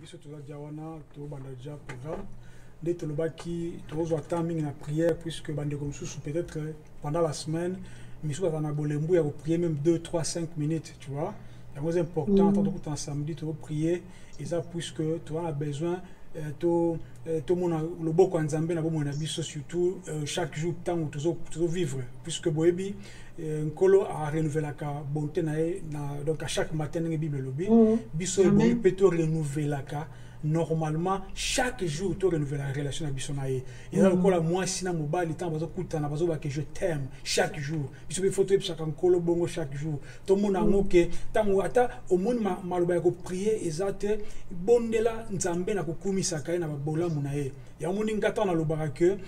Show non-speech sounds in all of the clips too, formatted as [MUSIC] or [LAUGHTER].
biso dia wana tobanda dia programme. Nde tolobaki tozwa temps mingi na prière puisque bandeko mosusu peut-être pendant la semaine misusu bazala na bolembu ya koprie même 2 3 5 minutes tu vois. Yango eza important ata tokutana samedi toprie eza puisque toza na besoin tomona loboko ya nzambe na bomoi na biso surtout chaque jour ntango tozovivre puisque boyebi nkolo arenouvelaka bonté na ye donc à chaque matin ndenge bible elobi biso eboyi mpe torenouvelaka normalement chaque jour to renouvela relation na biso na ye eza lokola mwasi na mobali ntango bazokutana bazobake je t'aime chaque jour biso mpe fo toyebisaka nkolo bongo chaque jour tomona yango ke ntango ata omoni maloba ya koprie eza te bondela nzambe na kokumisaka ye na babolamu na ye yango nga ntango nalobaka ke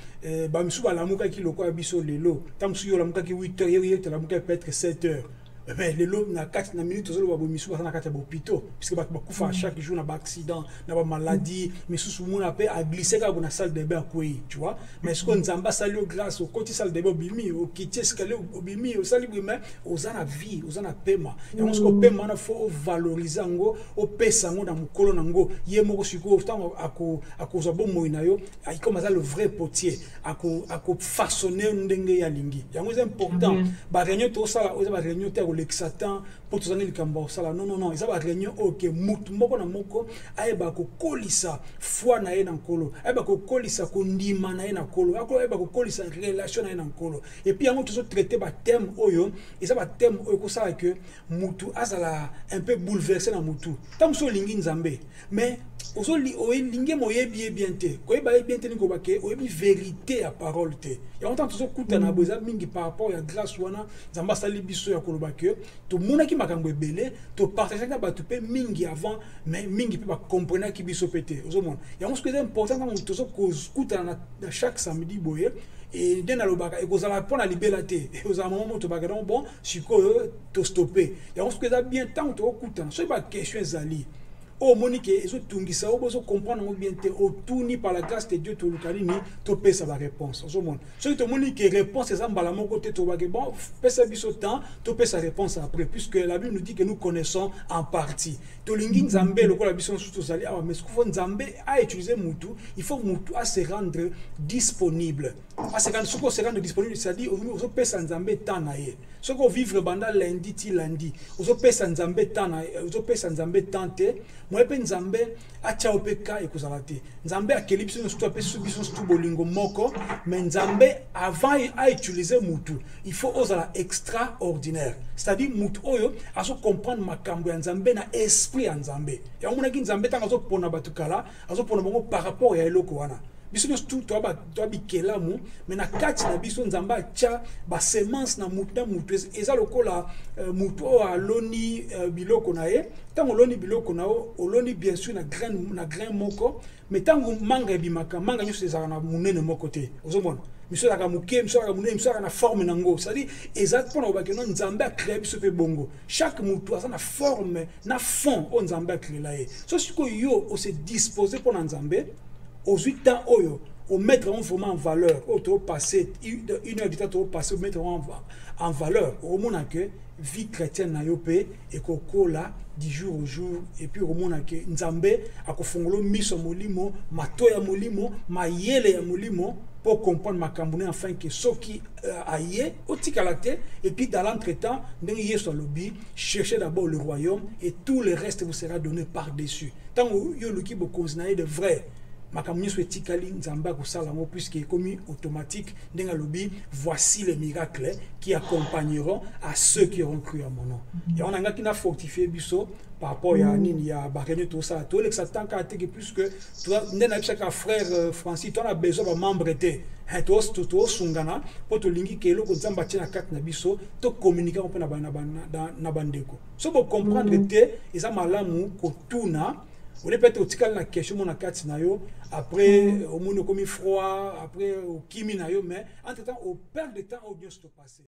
bamisu balamukaki lokola biso lelo ntango mosusu yo olamukaki 8 heures ye tolamukaki peut-être 7 heures lelo na kati na minute tozoloba bo misusu baza na kati ya bopito puisque bato bakufaka chaque jour na baaccident na bamaladie misusu mona mpe aglisse kaka bo na salle de bain akwei tu vois. Mais sikoyo nzambe asali yo grâce okoti salle de bain obimi okiti escalier obimi osali boye mais oza na vie oza na pema yango sikoyo pema wana fo ovalorize yango opesa yango na mokolo na yango ye moko sikoyo ntango akozwa bomoi na yo comme aza le vrai potier akofaçonne yo ndenge ye alingi yango eza important. Baréunion tosala eza baréunion te kolekisa temps mpo tozangi likambo ya non non non eza baréunion oyo ke mutu moko na moko ayeba kokolisa foi na ye na nkolo ayeba kokolisa kondima na ye na nkolo ayeba kokolisa relation na ye na nkolo. Epuis yango tozotraite bathème oyo eza bathème oyo ekosala ke mutu azala un peu bouleversé na mutu. Ntango mosu olingi nzambe mais olingi moyebi ye bien te. Koyeba ye bien te ningi obake oyebi vérité ya parole te. Yango ntango tozokutana bo eza mingi par rapport ya grâce wana nzambe asali biso ya koloba ke. Tomonaki makambo ebele topartageaki na bato mpe mingi avant mais mingi mpe bakomprenaki biso mpe te. Ozomona. Yango soki eza important ntango tozokutana na chaque samedi boye nde nalobaka ekozala mpo na libela te. [LAUGHS] Ekozala mama mo tobaka donc bon sikoyo tostope yango soki eza bien ntango tokokutana soki baquestion ezali omoni ke ezotungisa oyo bozocomprendre yango bien te otuni par la grâce de dieu toluka nini topesa baréponse ozomona. Soki tomoni ke réponse eza mbala moko te tobake bon pesa biso temps topesa réponse après puisque la bible nous dit que nous connaissons en partie. Tolingi nzambe lokola biso mosusu tozali awa mais soki fo nzambe mutu il faut mutu ase rendre disponible soki ose rendre disponible c'est-à-dire ozopesa nzambe temps na ye. Soki ovivre banda lundi ti lundi. Ozopesa nzambe temps ozopesa nzambe temps te. Moye mpe nzambe atia yo mpe ka nzambe akeli biso nyonso tu moko. Mais nzambe avant autilize mutu. Il faut ozala extraordinaire. C'est-à-dire mutu oyo azocomprendre makambo ya nzambe na esprit ya nzambe. Yango monaki nzambe ntango azopona bato kala azopona par rapport ya eloko wana biso nyonso tu toya bikelamu me na kati na biso nzambe atya basemence na mutu na mutu eza lokola mutu oyo aloni biloko na ye. Ntango oloni biloko na oloni bien sûr na grain, na grain moko me ntango manga ebimaka manga nyonso ezalaka na monene moko te. Ozomona? Miso ezalaka moke miso ezalaka monene na forme nango cestadire eza mpona kobakeno nzambe acréa biso mpe bongo. Chaque motu na forme na fond oyo nzambe acréela ye. So sikoyo yo ose dispose mpona nzambe ozwi temps oyo omettre yango vraiment en valeur. Oyo topasse une heure du temps topasse omettre en valeur. Omona ke vie chrétienne na yo mpe ekokola du jour au jour et puis omona ke nzambe akofongola miso ya molimo mato ya molimo mayele ya molimo mpo comprendre makambo ne afin ke soki uh, aye otikala te et puis dans l'entretemps ndenge yesu alobi cherchez d'abord le royaume et tout le reste vous sera donné par dessus ntango yo oluki bokonzi na ye de vrai makambo nyonso etikali nzambe akosala yango puisque ekomi automatique ndenge alobi voici les miracles qui accompagneront à ceux qui auront cru à mon nom. Yango nangaki na fortifie biso par rapport ya nini ya baréunion tosala tolekisa kaka teke puisque nde nayebisaka frère francis to na besoin bamembre te toosungana mpo tolingi ke eloko nzambe atie na kati na biso tocommunike mpe na bandeko so bocomprendre te eza malamu kotuna ole peut-être otikali na question mo na na yo après omoni okomi froid après okimi na yo mais entre temps operde temps oyo nyonso topase